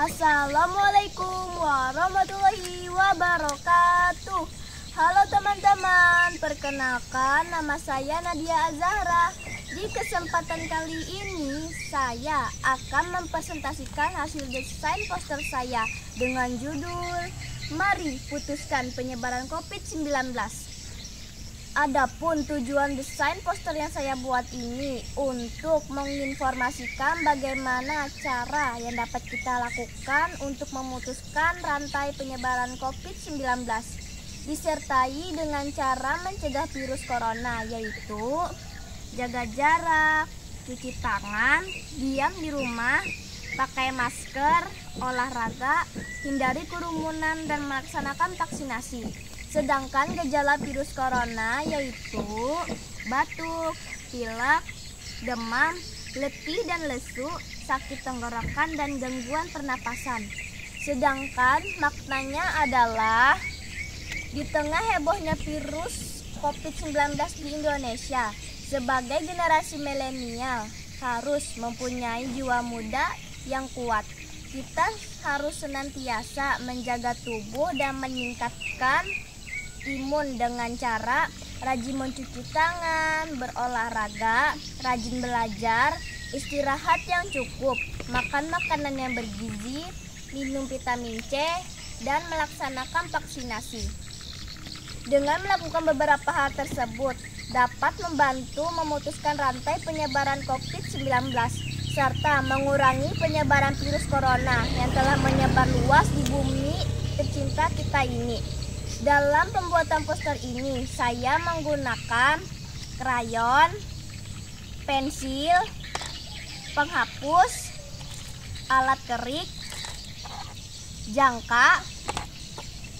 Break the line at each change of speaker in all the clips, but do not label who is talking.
Assalamualaikum warahmatullahi wabarakatuh. Halo teman-teman, perkenalkan nama saya Nadia Azahra. Di kesempatan kali ini saya akan mempresentasikan hasil desain poster saya Dengan judul Mari putuskan penyebaran COVID-19 Adapun tujuan desain poster yang saya buat ini untuk menginformasikan bagaimana cara yang dapat kita lakukan untuk memutuskan rantai penyebaran COVID-19 disertai dengan cara mencegah virus corona yaitu jaga jarak, cuci tangan, diam di rumah, pakai masker, olahraga, hindari kerumunan dan melaksanakan vaksinasi. Sedangkan gejala virus corona yaitu batuk, pilek, demam, letih dan lesu, sakit tenggorokan dan gangguan pernapasan. Sedangkan maknanya adalah di tengah hebohnya virus COVID-19 di Indonesia, sebagai generasi milenial harus mempunyai jiwa muda yang kuat. Kita harus senantiasa menjaga tubuh dan meningkatkan imun dengan cara rajin mencuci tangan, berolahraga, rajin belajar, istirahat yang cukup, makan makanan yang bergizi, minum vitamin C, dan melaksanakan vaksinasi. Dengan melakukan beberapa hal tersebut, dapat membantu memutuskan rantai penyebaran COVID-19 serta mengurangi penyebaran virus corona yang telah menyebar luas di bumi tercinta kita ini. Dalam pembuatan poster ini, saya menggunakan krayon, pensil, penghapus, alat kerik, jangka,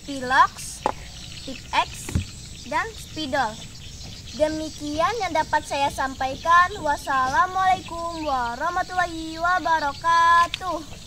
pilox, tip X, dan spidol. Demikian yang dapat saya sampaikan. Wassalamualaikum warahmatullahi wabarakatuh.